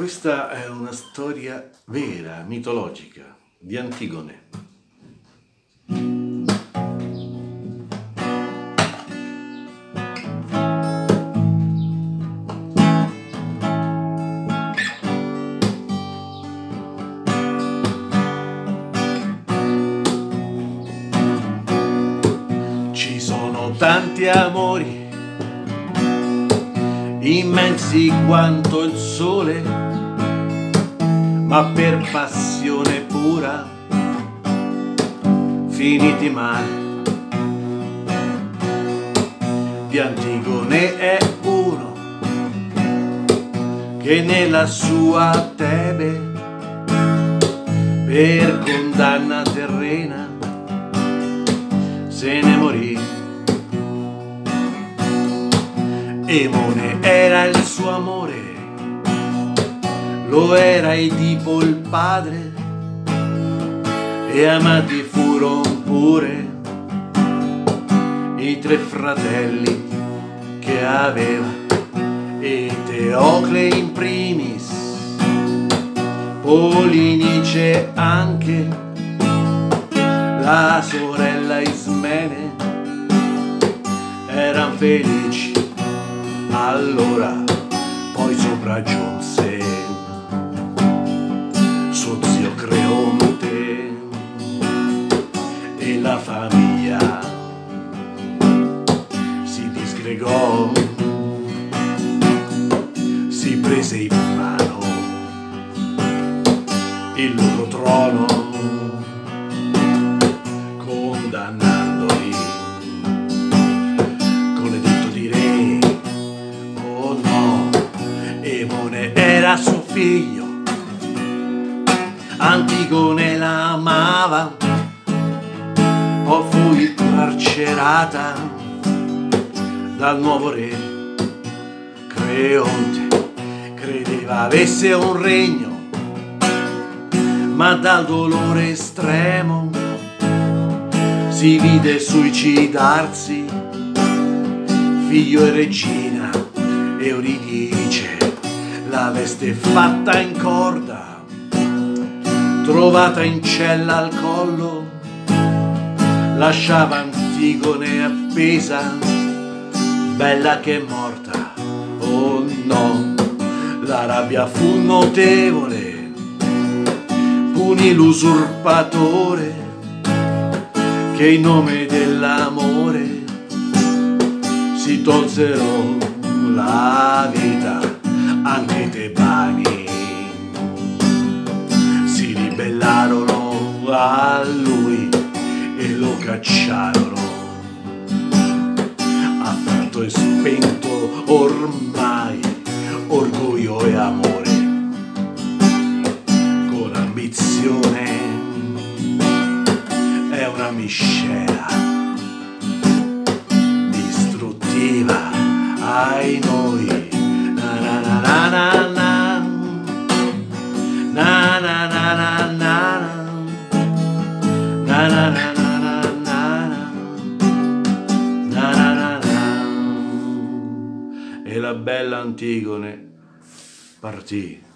Questa è una storia vera, mitologica, di Antigone. Ci sono tanti amori, immensi quanto il sole ma per passione pura finiti male. Di Antigone è uno che nella sua Tebe per condanna terrena se ne morì. Emone era il suo amore. Lo era Edipo il padre. E amati furono pure i tre fratelli che aveva. E Teocle in primis. Polinice anche. La sorella Ismene. Erano felici allora poi sopraggiunse famiglia. Si disgregò, si prese in mano il loro trono, Era suo figlio, Antigone l'amava o fui carcerata dal nuovo re. Creonte credeva avesse un regno ma dal dolore estremo si vide suicidarsi. Figlio e regina Euridice veste fatta in corda trovata in cella al collo lasciava Antigone appesa, bella che morta, oh no, la rabbia fu notevole, punì l'usurpatore che in nome dell'amore si tolsero la vita ribellarono a lui e lo cacciarono. Affratto e spento ormai, orgoglio e amore, con ambizione è una miscela distruttiva ai noi. La bella Antigone partì.